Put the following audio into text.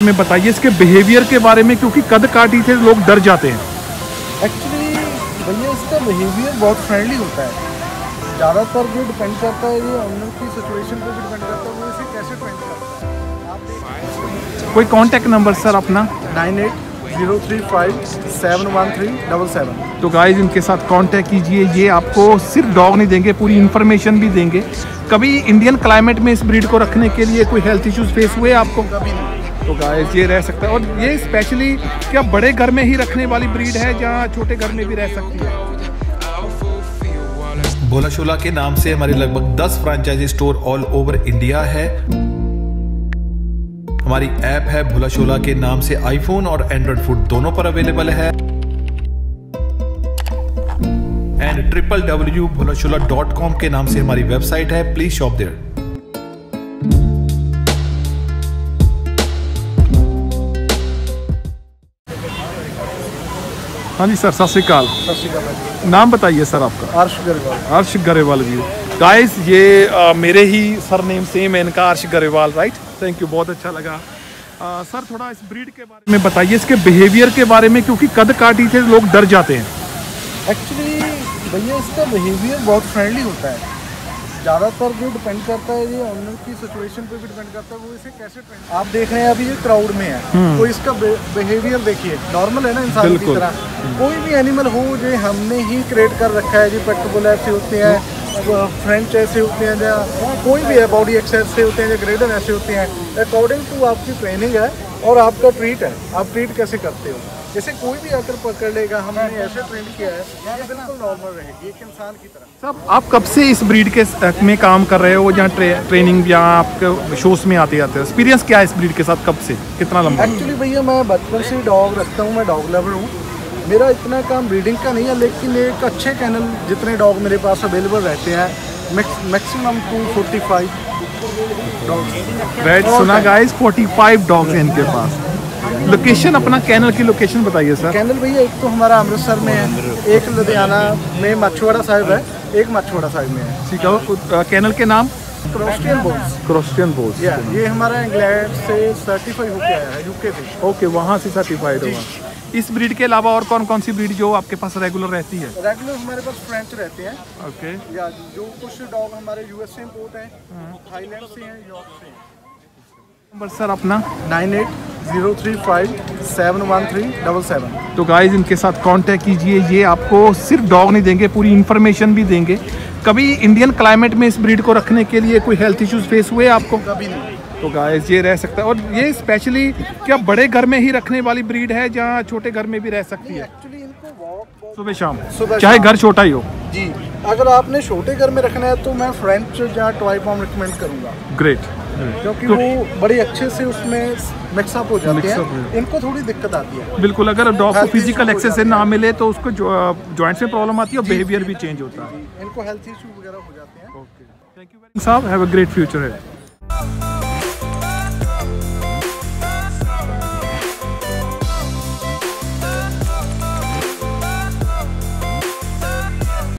में बताइए इसके बिहेवियर के बारे में क्योंकि कद काटी से लोग डर जाते हैं। एक्चुअली भैया इसका बिहेवियर बहुत फ्रेंडली होता है। ज़्यादातर जो डिपेंड करता है ये ऑनर की सिचुएशन पे डिपेंड करता है वो इसे कैसे ट्रेंड करता है? कोई कांटेक्ट नंबर सर अपना? Nine eight zero three five seven one three double seven. तो गाइज़ इनके साथ कांटेक्ट कीजिए। ये आपको सिर्फ़ डॉग नहीं देंगे पूरी इन्फॉर्मेशन भी देंगे। कभी इंडियन क्लाइमेट में इस ब्रीड को रखने के लिए कोई हेल्थ इश्यूज़ फेस हुए आपको? कभी नहीं। तो गाइस ये रह सकता है। और ये स्पेशली क्या बड़े घर में ही रखने वाली ब्रीड है, जहाँ छोटे घर में भी रह सकती है? भोला शोला के नाम से हमारे लगभग 10 franchise store all over India है। हमारी ऐप है भोला शोला के नाम से आईफोन और एंड्रॉइड फ़ूड दोनों पर अवेलेबल है। And triple W Bhola Shola dot com के नाम से हमारी वेबसाइट है। प्लीज़ शॉप देयर हाँ जी सर सत श्रीकाल। नाम बताइए सर आपका। अर्श गरेवाल। अर्श गरेवाल भी। गाइस ये आ, मेरे ही सर नेम सेम है इनका अर्श गरेवाल राइट थैंक यू बहुत अच्छा लगा। आ, सर थोड़ा इस ब्रीड के बारे में बताइए इसके बिहेवियर के बारे में क्योंकि कद काटी थे लोग डर जाते हैं। एक्चुअली भैया इसका बिहेवियर बहुत फ्रेंडली होता है। ज़्यादातर जो डिपेंड करता है ये ऑनर की सिचुएशन पे भी डिपेंड करता है वो इसे कैसे ट्रेंड आप देख रहे हैं अभी ये क्राउड में है तो इसका बिहेवियर देखिए नॉर्मल है ना इंसान की तरह। कोई भी एनिमल हो जो हमने ही क्रिएट कर रखा है जी पेट्रोल ऐसे होते हैं फ्रेंच ऐसे होते हैं या कोई भी है बॉडी एक्सरसाइज से होते हैं या ग्रेडर ऐसे होते हैं अकॉर्डिंग टू आपकी ट्रेनिंग है और आपका ट्रीट है। आप ट्रीट कैसे करते हो? जैसे कोई भी आकर पकड़ लेगा हमने ऐसे ट्रेन किया है ये बिल्कुल नॉर्मल रहेगी एक इंसान की तरह। सब आप कब से इस ब्रीड के में काम कर रहे हो? जहाँ ट्रे, ट्रेनिंग या आपके शोज़ में आते जाते हो? एक्सपीरियंस क्या है इस ब्रीड के साथ कब से? कितना लंबा? एक्चुअली भैया मैं बचपन से डॉग रखता हूँ मैं डॉग लवर हूँ। मेरा इतना काम ब्रीडिंग का नहीं है लेकिन एक अच्छे कैनल जितने डॉग मेरे पास अवेलेबल रहते हैं maximum two forty five dog सुना गाइस 45 डॉग्स हैं इनके पास। लोकेशन अपना कैनल की लोकेशन बताइए सर कैनल भैया एक तो हमारा अमृतसर में है एक लुधियाना में मछुआड़ा साहिब है एक मछुआड़ा साहिब में है। ठीक है कैनल के नाम? क्रोस्टियन बोन्स क्रोस्टियन बोस या हमारा इंग्लैंड से सर्टिफाई होके आया है यूके से। ओके वहाँ से सर्टिफाइड हुआ। इस ब्रीड के अलावा और कौन कौन सी ब्रीड जो आपके पास रेगुलर रहती है? रेगुलर हमारे पास फ्रेंच रहते हैं। ओके या जो कुछ डॉग हमारे यूएस से इम्पोर्ट हैं थाईलैंड से हैं यूरोप से हैं। नंबर सर अपना? Nine eight zero three five seven one three double seven. तो गाइज़ इनके साथ कांटेक्ट कीजिए। ये आपको सिर्फ़ डॉग नहीं देंगे पूरी इन्फॉर्मेशन भी देंगे। कभी इंडियन क्लाइमेट में इस ब्रीड को रखने के लिए कोई हेल्थ इश्यूज़ फेस हुए आपको? कभी नहीं। तो गाइस ये रह सकता है। और ये स्पेशली क्या बड़े घर में ही रखने वाली ब्रीड है जहाँ छोटे घर में भी रह सकती है? सुबह शाम। सुबह चाहे घर छोटा ही हो। जी। अगर आपने छोटे घर में रखना है तो मैं फ्रेंच या टॉय फॉर्म रिकमेंड करूँगा। ग्रेट क्योंकि तो- वो बड़े अच्छे से उसमें मिक्सअप हो जाते हैं। इनको थोड़ी दिक्कत आती है। बिल्कुल अगर डॉग को फ़िज़िकल से ना मिले तो उसको जॉइंट्स में प्रॉब्लम आती है और बिहेवियर भी चेंज होता है। इनको हेल्थ इशू वगैरह हो जाते हैं। ओके थैंक यू साहब हैव अ ग्रेट फ्यूचर है